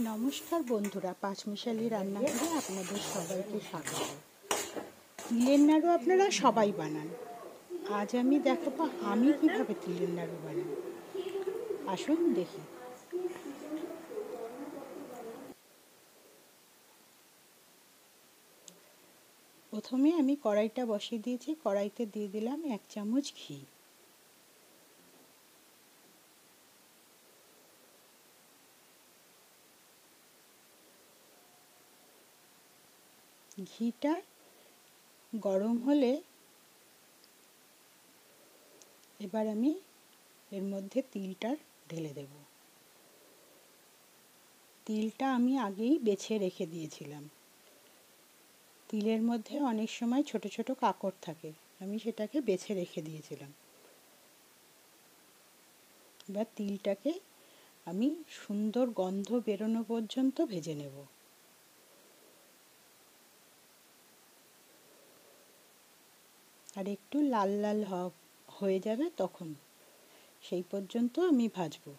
নমস্কার বন্ধুরা, পাঁচমিশালি রান্নাঘরে আপনাদের সবাইকে স্বাগত। তিলের নাড়ু আপনারা সবাই বানান। আজ আমি দেখাবো আমি কীভাবে তিলের নাড়ু বানাই। আসুন দেখি। প্রথমে আমি কড়াইটা বসিয়ে দিয়েছি। কড়াইতে দিয়ে দিলাম এক চামচ ঘি। ঘিটা গরম হলে এবার আমি এর মধ্যে তিলটা ঢেলে দেব। তিলটা আমি আগেই বেছে রেখে দিয়েছিলাম। তিলের মধ্যে অনেক সময় ছোট ছোট কাকড় থাকে, আমি সেটাকে বেছে রেখে দিয়েছিলাম। এবার তিলটাকে আমি সুন্দর গন্ধ বেরোনো পর্যন্ত ভেজে নেব। আর একটু লাল লাল হয়ে যাবে তখন। সেই পর্যন্ত আমি ভাজবো।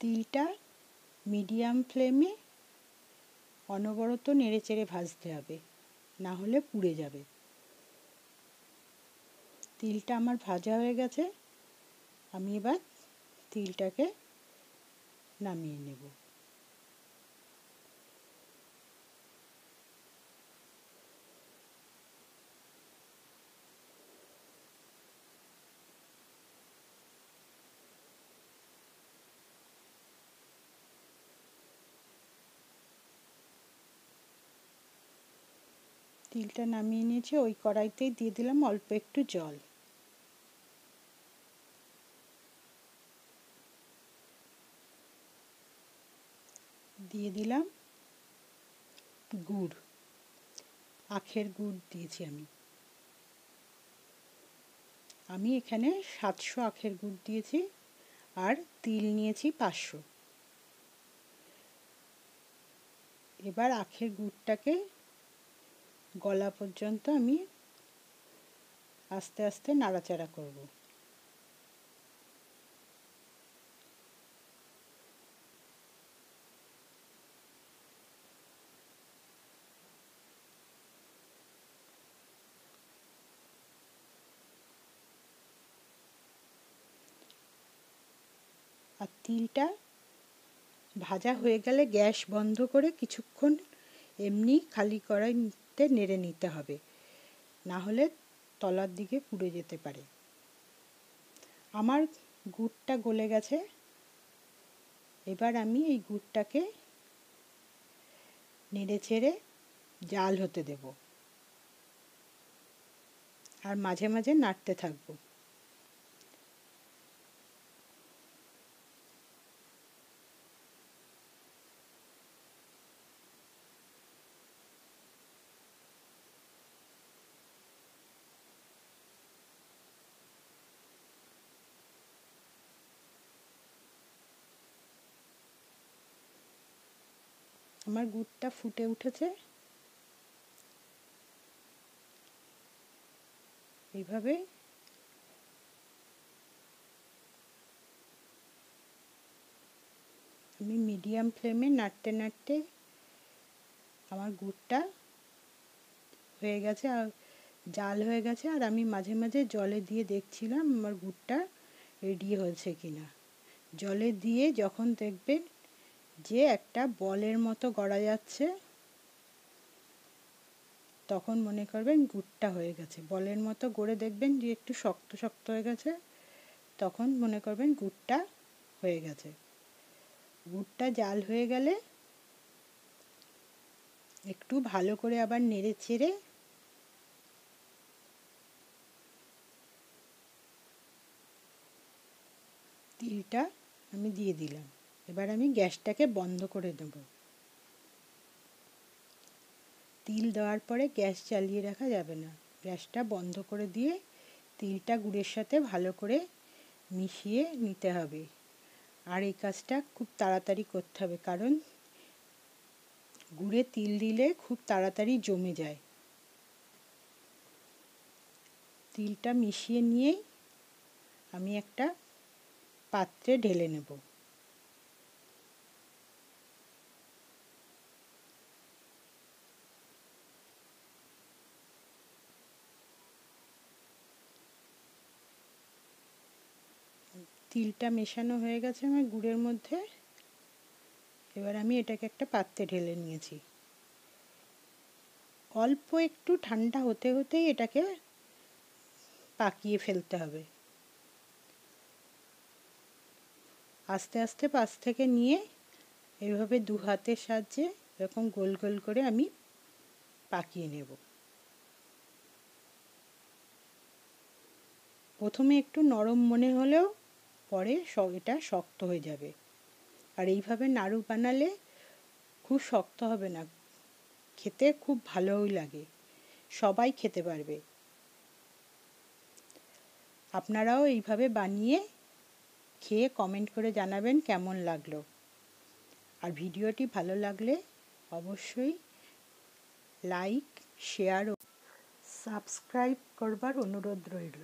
তিলটা মিডিয়াম ফ্লেমে অনবরত নেড়ে চেড়ে ভাজতে হবে, না হলে পুড়ে যাবে। তিলটা আমার ভাজা হয়ে গেছে, আমি এবার তিলটাকে নামিয়ে নেব। তিলটা নামিয়ে নিয়েছি, ওই কড়াইতেই দিয়ে দিলাম অল্প একটু জল। দিয়ে দিলাম গুড়, আখের গুড় দিয়েছি আমি। আমি এখানে সাতশো আখের গুড় দিয়েছি আর তিল নিয়েছি পাঁচশো। এবার আখের গুড়টাকে গলা পর্যন্ত আমি আস্তে আস্তে নাড়াচাড়া করব। আর তিলটা ভাজা হয়ে গেলে গ্যাস বন্ধ করে কিছুক্ষণ এমনি খালি কড়াইতে নেড়ে নিতে হবে। না হলে তলার দিকে পুড়ে যেতে পারে। আমার গুড়টা গলে গেছে। এবার আমি এই গুড়টাকে নেড়ে ছেড়ে জাল হতে দেব। আর মাঝে মাঝে নাড়তে থাকব। আমার গুড়টা ফুটে উঠেছে। এইভাবে আমি মিডিয়াম ফ্লেমে নাড়তে নাড়তে আমার গুড়টা হয়ে গেছে আর জাল হয়ে গেছে আর আমি মাঝে মাঝে জলে দিয়ে দেখছিলাম আমার গুড়টা রেডি হয়েছে কিনা। জলে দিয়ে যখন দেখবেন যে একটা বলের মতো গড়া যাচ্ছে, তখন মনে করবেন গুড়টা হয়ে গেছে। বলের মতো গড়ে দেখবেন যে একটু শক্ত শক্ত হয়ে গেছে, তখন মনে করবেন গুড়টা হয়ে গেছে। গুড়টা জাল হয়ে গেলে একটু ভালো করে আবার নেড়ে ছেড়ে তিলটা আমি দিয়ে দিলাম। এবার আমি গ্যাসটাকে বন্ধ করে দেব। তিল দেওয়ার পরে গ্যাস চালিয়ে রাখা যাবে না। গ্যাসটা বন্ধ করে দিয়ে তিলটা গুড়ের সাথে ভালো করে মিশিয়ে নিতে হবে। আর এই কাজটা খুব তাড়াতাড়ি করতে হবে, কারণ গুড়ে তিল দিলে খুব তাড়াতাড়ি জমে যায়। তিলটা মিশিয়ে নিয়েই আমি একটা পাত্রে ঢেলে নেব। তিলটা মেশানো হয়ে গেছে আমার গুড়ের মধ্যে। এবার আমি এটাকে একটা পাত্রে ঢেলে নিয়েছি। অল্প একটু ঠান্ডা হতে হতেই এটাকে পাকিয়ে ফেলতে হবে। আস্তে আস্তে পাশ থেকে নিয়ে এভাবে দু হাতের সাহায্যে এরকম গোল গোল করে আমি পাকিয়ে নেব। প্রথমে একটু নরম মনে হলেও পরে এটা শক্ত হয়ে যাবে। আর এইভাবে নাড়ু বানালে খুব শক্ত হবে না। খেতে খুব ভালোই লাগে। সবাই খেতে পারবে। আপনারাও এইভাবে বানিয়ে খেয়ে কমেন্ট করে জানাবেন কেমন লাগল। আর ভিডিওটি ভালো লাগলে অবশ্যই লাইক শেয়ার ও সাবস্ক্রাইব করবার অনুরোধ রইল।